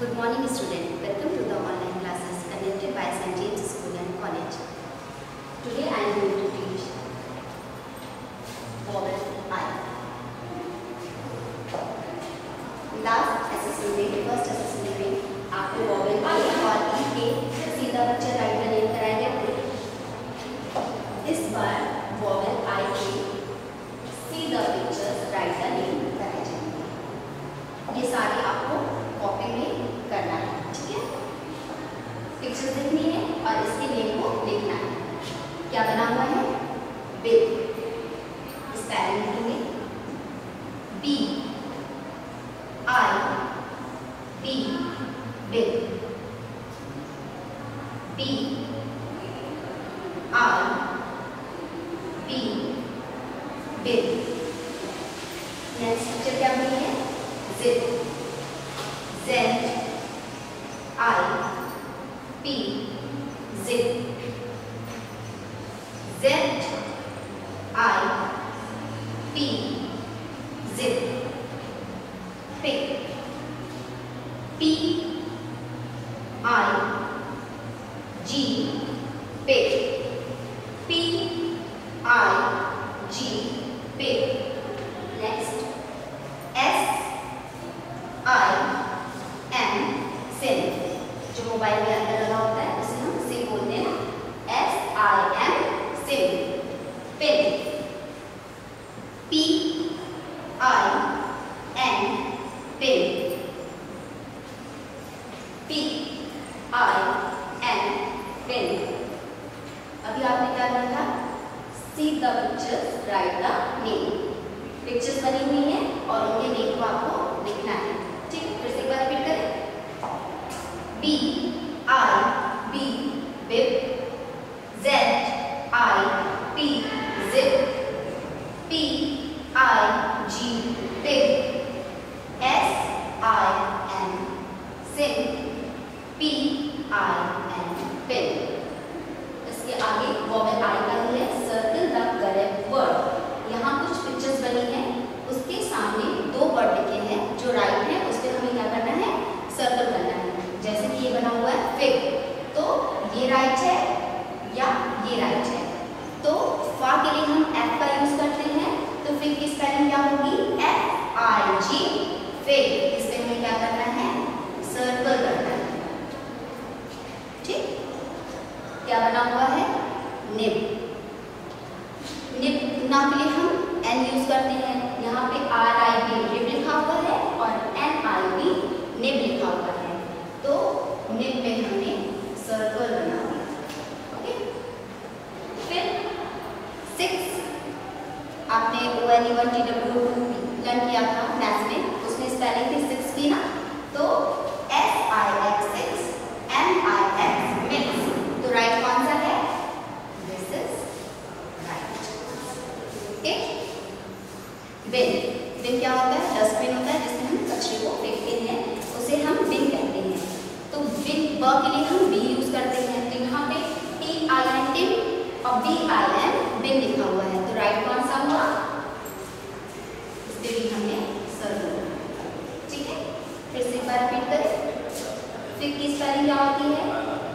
Good morning student. Welcome to the online classes conducted by St. James School and College. Today I am going to teach vowel I. Last assessment में first assessment में आपको vowel I और E के सीधा बच्चे write name कराए गए इस बार vowel I के सीधा पिक्चर्स राइट का नेम कराए जाएँगे ये सारे आपको कॉपी में करना है, ठीक है? पिक्चर देखनी है और इसके नेम को लिखना है। क्या बना हुआ है? बिल स्पेलिंग नेक्स्ट क्या बनी है? Z I P zip Z I P zip pick P I G pick P I G pick next S I M SIM जो मोबाइल के अंदर लगा होता है, उसे हम सिम बोलते हैं ना। S I M SIM PIN P I N PIN P I N PIN अभी आपने क्या करना था? See the pictures right the name pictures बनी हुई हैं और उनके नेम को आपको लिखना है। ठीक, फिर से एक बार रिपीट करें। B I B bip Z I P zip P I G pip S I N sim P I N pin इसके आगे वॉवेल आई का ही है सर्कल द करेक्ट वर्ड यहाँ कुछ पिक्चर्स बनी हैं उसके सामने दो वर्ड लिखे हैं जो राइट है उस पर हमें क्या करना है सर्कल करना है जैसे कि ये बना हुआ है फिग तो ये राइट है या ये राइट है तो फा के लिए हम एफ़ का यूज़ करते हैं तो फिग की स्पेलिंग क्या होगी एफ़ आई जी फिग इस पे हमें क्या करना है सर्कल करना है ठीक क्या बना हुआ है, निब। निब ना के लिए हम एन यूज़ करते हैं। यहाँ पे आर आई बी निब लिखा हुआ है और एन आई बी निब लिखा हुआ है। तो निब में हमने सर्कल बना दिया। ओके? फिर सिक्स आपने O N E one T W two learn किया था मैथ्स में। उसमें स्पेलिंग थी सिक्स की ना तो S I X six M I X mix तो राइट कौन सा है this is right okay bin bin क्या होता है डस्टबिन होता है जिसमें हम कचरे को फेंकते हैं उसे हम बिन कहते हैं तो बिन ब के लिए हम बी यूज़ करते हैं तो यहाँ पे टी आई एन टिन और बी आई एन बिन लिखा हुआ है तो राइट कौन सा हुआ इस पे भी हमने सर्कल ठीक है फिर से एक बार रिपीट करें फिक की स्पेलिंग क्या होती है?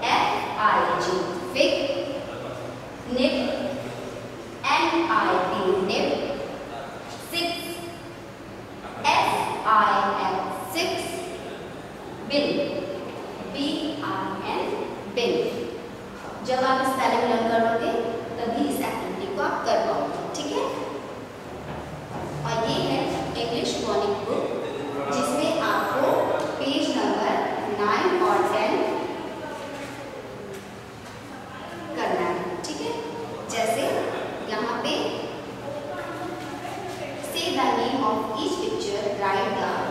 F I G fig nip N I P nip six, S I N, six bin B I N bin जब आप स्पेलिंग लर्न करोगे तभी इस एक्टिविटी को आप कर पाओगे। The name of each picture write the uh,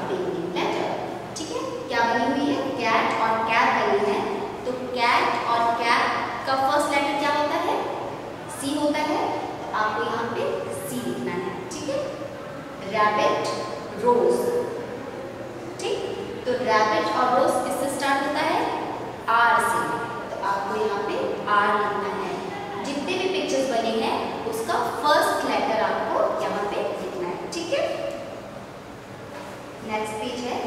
Next picture.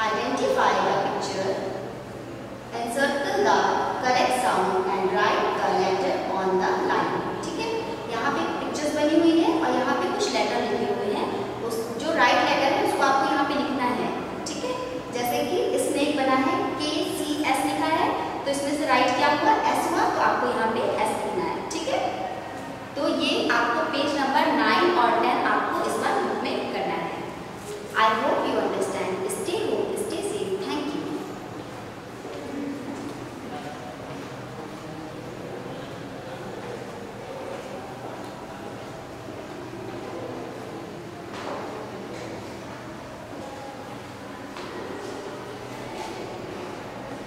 Identify the picture. and circle the correct sound